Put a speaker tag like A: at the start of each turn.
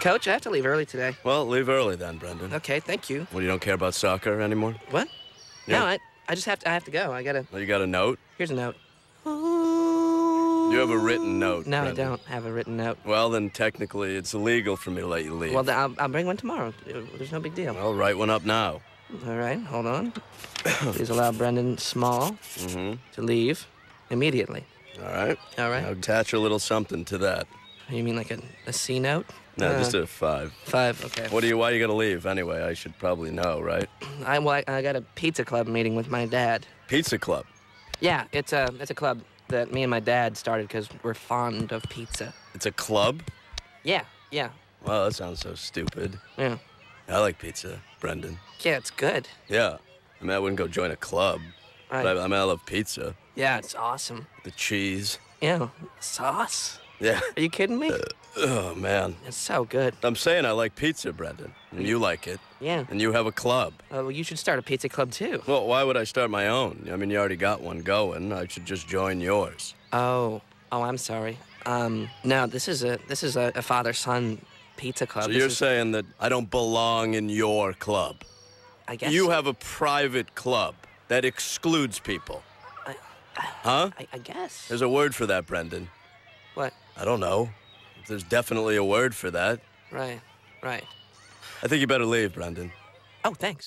A: Coach, I have to leave early today.
B: Well, leave early then, Brendon.
A: Okay, thank you.
B: Well, you don't care about soccer anymore?
A: What?
B: Yeah.
A: No, I, I just have to. I have to go. I gotta.
B: Well, you got a note?
A: Here's a note.
B: You have a written note.
A: No,
B: Brendon.
A: I don't have a written note.
B: Well, then technically it's illegal for me to let you leave.
A: Well, then I'll, I'll bring one tomorrow. There's no big deal.
B: I'll write one up now.
A: All right, hold on. Please allow Brendon Small
B: Mm-hmm.
A: to leave immediately.
B: All right.
A: All right.
B: Now attach a little something to that.
A: You mean like a, a C note?
B: No,
A: Uh,
B: just a five.
A: five. Okay.
B: What do you? Why are you gotta leave anyway? I should probably know, right?
A: I well, I, I got a pizza club meeting with my dad.
B: Pizza Club.
A: Yeah, it's a it's a club that me and my dad started because we're fond of pizza.
B: It's a club.
A: Yeah, yeah,
B: Wow, that sounds so stupid.
A: yeah.
B: I like pizza, Brendon.
A: Yeah, it's good.
B: Yeah. I mean, I wouldn't go join a club.
A: Right.
B: But I, I mean, I love pizza.
A: Yeah, it's awesome.
B: The cheese.
A: Yeah, sauce.
B: Yeah.
A: Are you kidding me?
B: Oh man.
A: It's so good.
B: I'm saying I like pizza, Brendon. And you like it.
A: Yeah.
B: And you have a club.
A: Oh, well, you should start a pizza club too.
B: Well, why would I start my own? I mean, you already got one going. I should just join yours.
A: Oh, oh, I'm sorry. Um, no, this is a this is a, a father-son pizza club.
B: So
A: This
B: you're
A: is-
B: saying that I don't belong in your club?
A: I guess
B: You have a private club that excludes people.
A: I,
B: Huh?
A: I, I guess.
B: There's a word for that, Brendon.
A: What?
B: I don't know. There's definitely a word for that.
A: Right, right.
B: I think you better leave, Brendon.
A: Oh, thanks.